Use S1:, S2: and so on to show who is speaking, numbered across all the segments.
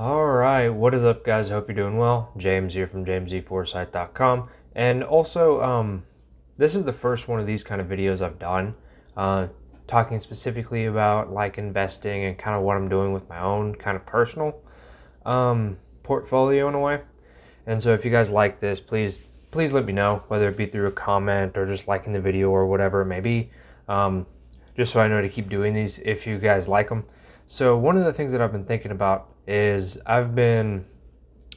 S1: All right, what is up, guys? Hope you're doing well. James here from jamesdforsythe.com, and also, um, this is the first one of these kind of videos I've done, uh, talking specifically about like investing and kind of what I'm doing with my own kind of personal um, portfolio in a way. And so, if you guys like this, please please let me know whether it be through a comment or just liking the video or whatever it may be, um, just so I know to keep doing these if you guys like them. So one of the things that I've been thinking about is I've been,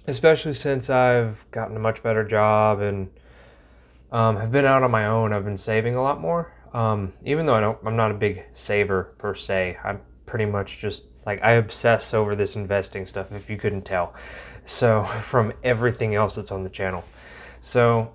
S1: especially since I've gotten a much better job and um, have been out on my own, I've been saving a lot more. Um, even though I don't, I'm not a big saver per se. I'm pretty much just like I obsess over this investing stuff. If you couldn't tell, so from everything else that's on the channel. So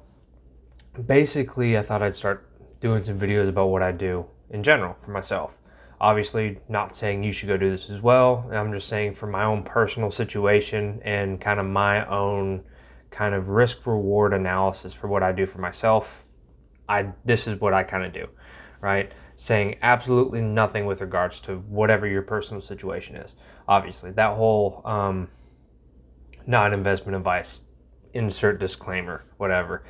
S1: basically, I thought I'd start doing some videos about what I do in general for myself. Obviously, not saying you should go do this as well. I'm just saying for my own personal situation and kind of my own kind of risk reward analysis for what I do for myself. I this is what I kind of do, right? Saying absolutely nothing with regards to whatever your personal situation is. Obviously, that whole um, not investment advice, insert disclaimer, whatever.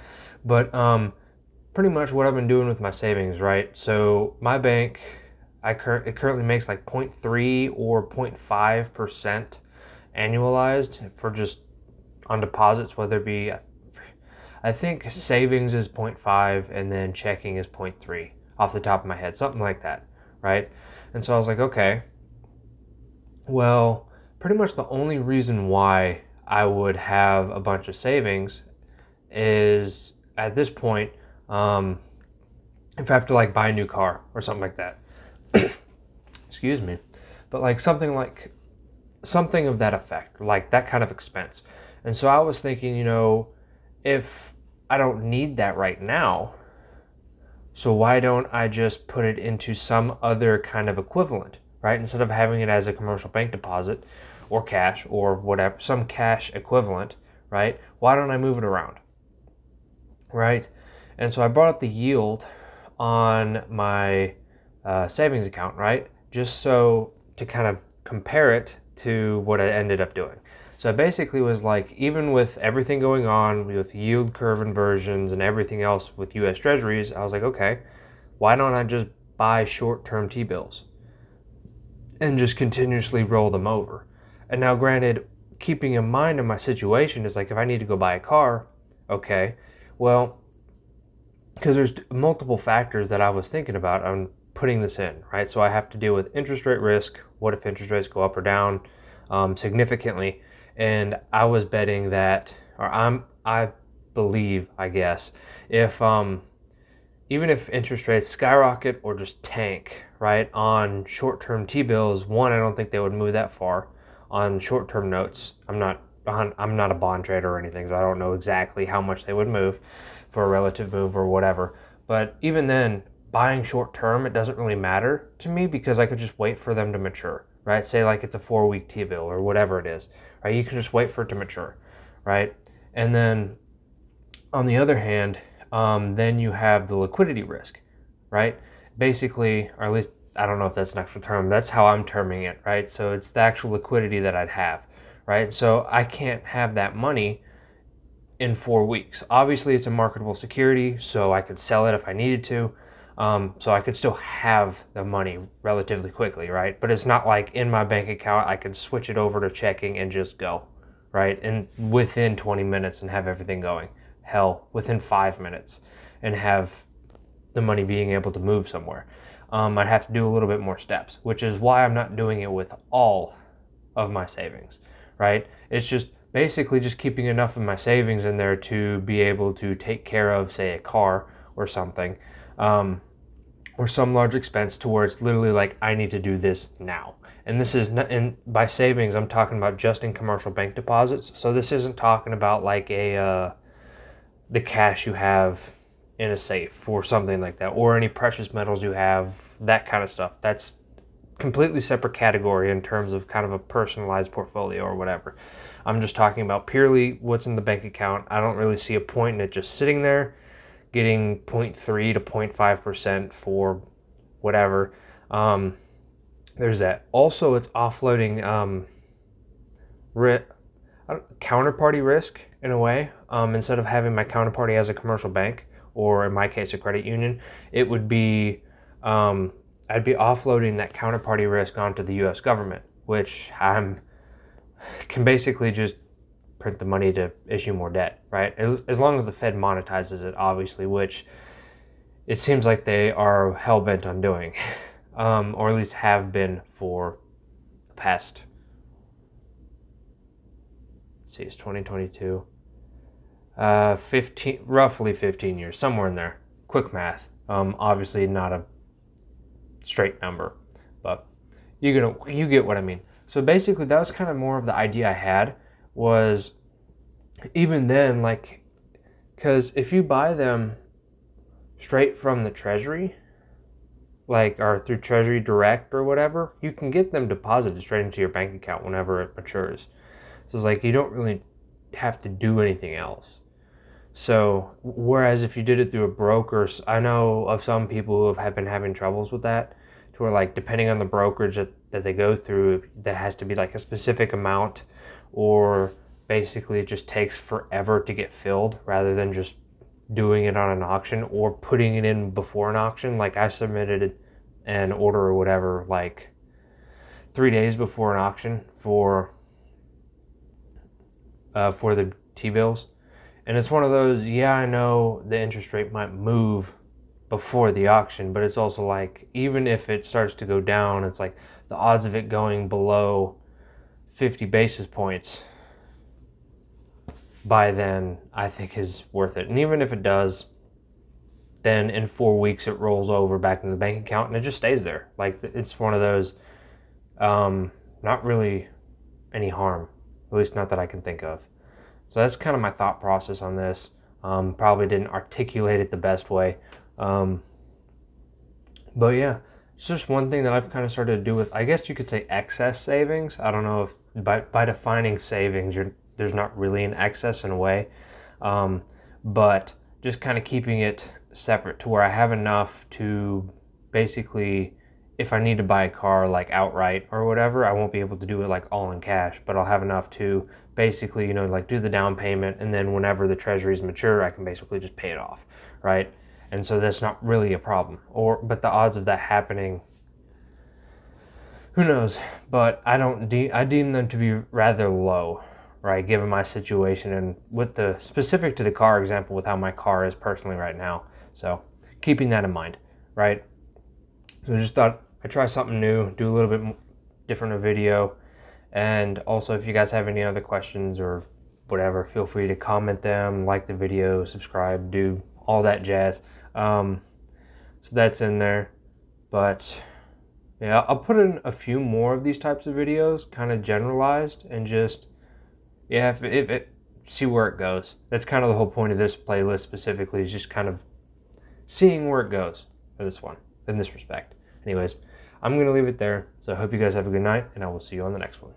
S1: But um, pretty much what I've been doing with my savings, right? So my bank I cur- it currently makes like 0.3 or 0.5 percent annualized for just on deposits, whether it be I think savings is 0.5 and then checking is 0.3 off the top of my head, something like that, right? And so I was like, okay, well, pretty much the only reason why I would have a bunch of savings is at this point, um, if I have to like buy a new car or something like that excuse me, but like something like something of that effect, like that kind of expense. And so I was thinking, you know, if I don't need that right now, so why don't I just put it into some other kind of equivalent, right? Instead of having it as a commercial bank deposit or cash or whatever, some cash equivalent, right? Why don't I move it around? Right? And so I brought up the yield on my uh, savings account, right? Just so to kind of compare it to what I ended up doing. So I basically was like, even with everything going on with yield curve inversions and everything else with US Treasuries, I was like, okay, why don't I just buy short term T bills and just continuously roll them over? And now, granted, keeping in mind in my situation is like, if I need to go buy a car, okay, well, because there's multiple factors that I was thinking about on putting this in, right? So I have to deal with interest rate risk. What if interest rates go up or down um, significantly? And I was betting that, or I'm, I believe, I guess, if um, even if interest rates skyrocket or just tank, right, on short-term T-bills, one, I don't think they would move that far. On short-term notes, I'm not, I'm not a bond trader or anything, so I don't know exactly how much they would move for a relative move or whatever. But even then, buying short term, it doesn't really matter to me because I could just wait for them to mature, right? Say like it's a four week T bill or whatever it is, right? You can just wait for it to mature, right? And then on the other hand, um, then you have the liquidity risk, right? Basically, or at least I don't know if that's an actual term. That's how I'm terming it, right? So it's the actual liquidity that I'd have, right? So I can't have that money in four weeks. Obviously, it's a marketable security, so I could sell it if I needed to. Um, so I could still have the money relatively quickly, right? But it's not like in my bank account I could switch it over to checking and just go, right? And within 20 minutes and have everything going. Hell, within five minutes and have the money being able to move somewhere. Um, I'd have to do a little bit more steps, which is why I'm not doing it with all of my savings, right? It's just basically just keeping enough of my savings in there to be able to take care of, say, a car or something. Um, or some large expense to where it's literally like I need to do this now. And this is not, and by savings I'm talking about just in commercial bank deposits. So this isn't talking about like a uh, the cash you have in a safe or something like that, or any precious metals you have, that kind of stuff. That's completely separate category in terms of kind of a personalized portfolio or whatever. I'm just talking about purely what's in the bank account. I don't really see a point in it just sitting there getting 0.3 to 0.5% for whatever. Um, there's that. Also, it's offloading um, ri- counterparty risk in a way. Um, instead of having my counterparty as a commercial bank or in my case a credit union, it would be um, I'd be offloading that counterparty risk onto the U.S. government, which I'm can basically just print the money to issue more debt, right? As, as long as the Fed monetizes it, obviously, which it seems like they are hell bent on doing, um, or at least have been for the past. see, it's 2022. Uh, 15, roughly 15 years, somewhere in there. Quick math. Um, obviously not a straight number, but you get you get what I mean. So basically, that was kind of more of the idea I had was even then like because if you buy them straight from the treasury like or through treasury direct or whatever you can get them deposited straight into your bank account whenever it matures. So it's like you don't really have to do anything else. So whereas if you did it through a broker i know of some people who have been having troubles with that to where like depending on the brokerage that, that they go through that has to be like a specific amount or basically it just takes forever to get filled rather than just doing it on an auction or putting it in before an auction. Like I submitted an order or whatever like three days before an auction for uh, for the T bills, and it's one of those. Yeah, I know the interest rate might move before the auction, but it's also like even if it starts to go down, it's like the odds of it going below 50 basis points by then, I think is worth it. And even if it does, then in four weeks it rolls over back into the bank account and it just stays there. Like it's one of those, um, not really any harm, at least not that I can think of. So that's kind of my thought process on this. Um, probably didn't articulate it the best way. Um, but yeah, it's just one thing that I've kind of started to do with, I guess you could say excess savings. I don't know if by, by defining savings, there's not really an excess in a way, um, but just kind of keeping it separate to where I have enough to basically, if I need to buy a car like outright or whatever, I won't be able to do it like all in cash, but I'll have enough to basically, you know, like do the down payment and then whenever the treasuries mature, I can basically just pay it off, right? And so that's not really a problem. Or but the odds of that happening who knows, but I don't de- I deem them to be rather low right? Given my situation and with the specific to the car example with how my car is personally right now. So keeping that in mind, right? So I just thought I'd try something new, do a little bit different a video. And also if you guys have any other questions or whatever, feel free to comment them, like the video, subscribe, do all that jazz. Um, so that's in there. But yeah, I'll put in a few more of these types of videos, kind of generalized and just yeah, if, if it, see where it goes. That's kind of the whole point of this playlist specifically is just kind of seeing where it goes for this one in this respect. Anyways, I'm going to leave it there. So I hope you guys have a good night and I will see you on the next one.